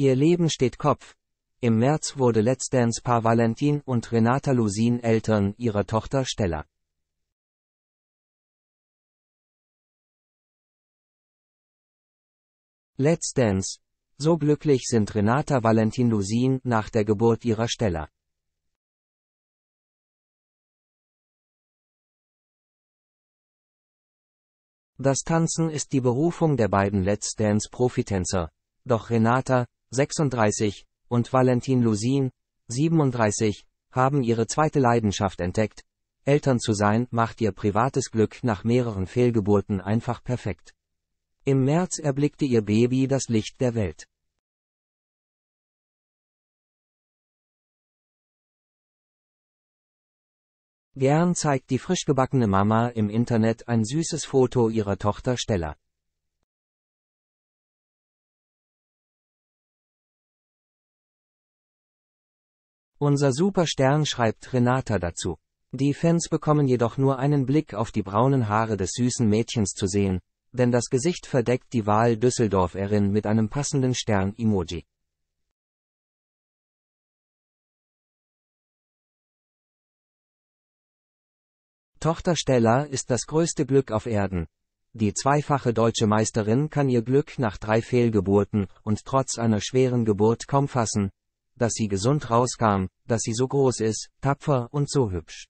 Ihr Leben steht Kopf. Im März wurde Let's Dance Paar Valentin und Renata Lusin Eltern ihrer Tochter Stella. Let's Dance. So glücklich sind Renata Valentin Lusin nach der Geburt ihrer Stella. Das Tanzen ist die Berufung der beiden Let's Dance Profitänzer. Doch Renata, 36, und Valentin Lusin, 37, haben ihre zweite Leidenschaft entdeckt. Eltern zu sein macht ihr privates Glück nach mehreren Fehlgeburten einfach perfekt. Im März erblickte ihr Baby das Licht der Welt. Gern zeigt die frischgebackene Mama im Internet ein süßes Foto ihrer Tochter Stella. Unser Superstern schreibt Renata dazu. Die Fans bekommen jedoch nur einen Blick auf die braunen Haare des süßen Mädchens zu sehen, denn das Gesicht verdeckt die Wahl Düsseldorferin mit einem passenden Stern-Emoji. Tochter Stella ist das größte Glück auf Erden. Die zweifache deutsche Meisterin kann ihr Glück nach drei Fehlgeburten und trotz einer schweren Geburt kaum fassen, dass sie gesund rauskam, dass sie so groß ist, tapfer und so hübsch.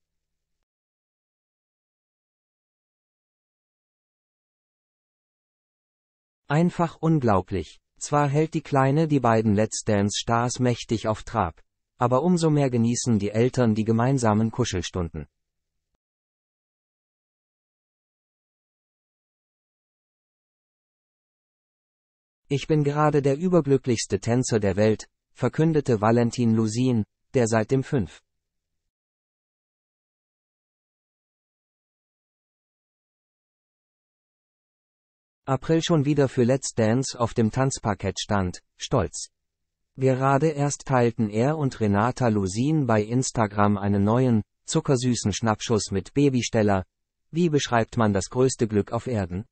Einfach unglaublich. Zwar hält die Kleine die beiden Let's Dance Stars mächtig auf Trab, aber umso mehr genießen die Eltern die gemeinsamen Kuschelstunden. Ich bin gerade der überglücklichste Tänzer der Welt, verkündete Valentin Lusin, der seit dem 5. April schon wieder für Let's Dance auf dem Tanzparkett stand, stolz. Gerade erst teilten er und Renata Lusin bei Instagram einen neuen, zuckersüßen Schnappschuss mit Babysteller. Wie beschreibt man das größte Glück auf Erden?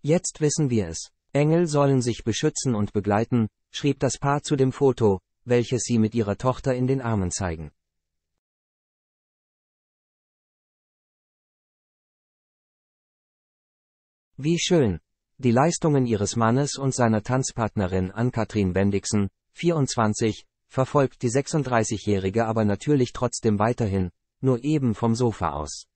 Jetzt wissen wir es. Engel sollen sich beschützen und begleiten, schrieb das Paar zu dem Foto, welches sie mit ihrer Tochter in den Armen zeigen. Wie schön! Die Leistungen ihres Mannes und seiner Tanzpartnerin Ann-Kathrin Bendixen, 24, verfolgt die 36-Jährige aber natürlich trotzdem weiterhin, nur eben vom Sofa aus.